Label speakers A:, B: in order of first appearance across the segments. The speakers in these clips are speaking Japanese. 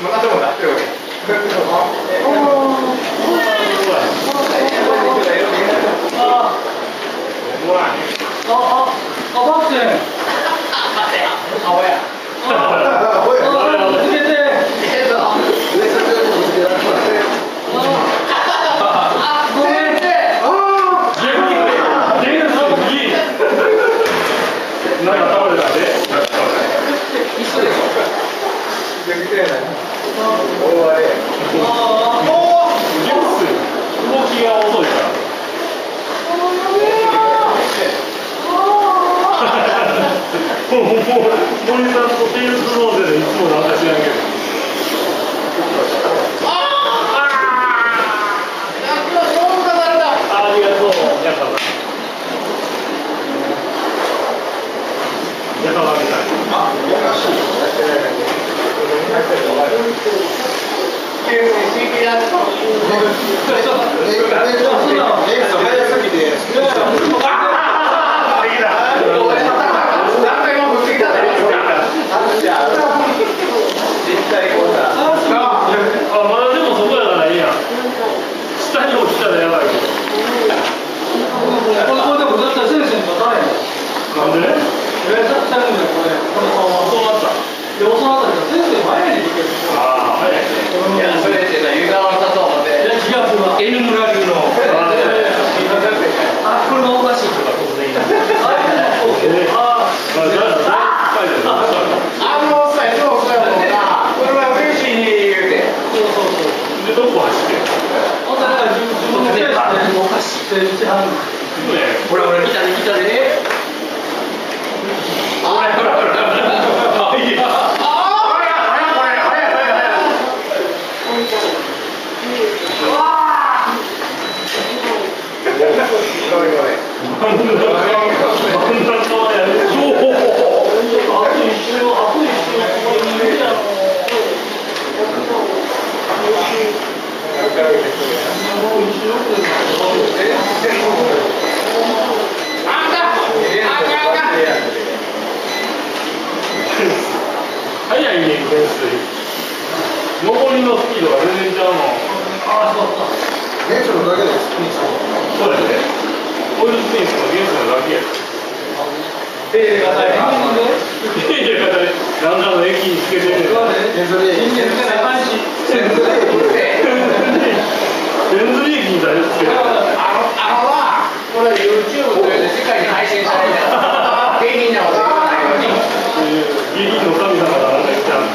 A: あ、またでもなってるわけ。
B: さんとテールスローでいなんか知らんけど。ありがとう、やったな。やったなみたい。あ、まだでもそこやからいいやん。下に落ちたらやばいけど。なんでね。そうなった。ああ、早いね。えああ、じゃあ、大丈夫。で、どこ走ってんのね。
C: ほらほら来たね来たねほらほらほら
B: あ、いや。あんな顔やね。速いねん、懸垂。上りのスピードが全然ちゃうの。そうやね。オイルスピンスの原子のだけや。いやいや、なんかの駅につけてる。ねん。レンズ利益にだいぶつけてる。ギリの神様がなんか言っちゃう。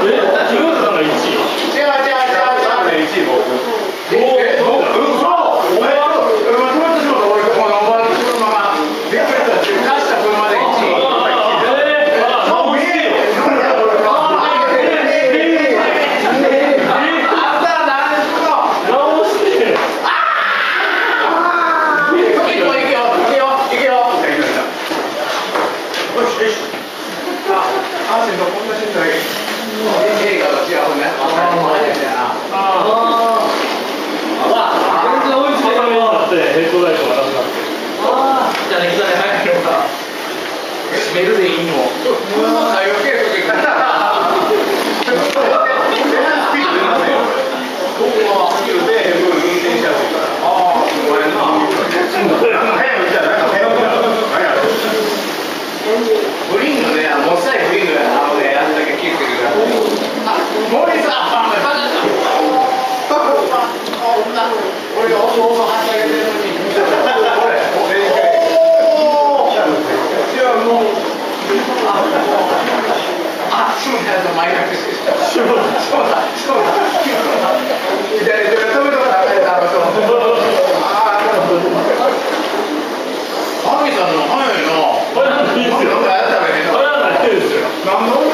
B: え、清水さんが1位。えー、あ、直してよ。直してよ。頭になってヘッドライトがなくなって。
C: 来たね来たね早く閉めるでい。い。もん
A: グリーンのね、もっさい。グリーンのね、あのね、あんだけ切ってくるから。あ、モーリーさん、あ、バカだ。俺が音をはし上げてるのに。これ、おお。いや、もう。あ、そうだ、マイナス。そうだ、そうだ、そうだ。左手で止めとかなあかんやろ、そう。ああ、なるほど。マミさんの早いな。
B: これなんでいいですよ。
A: なんかやったらいいの
B: これは
A: な